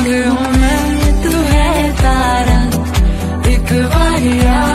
मांग हूँ मैं तू तो है तारा एक बार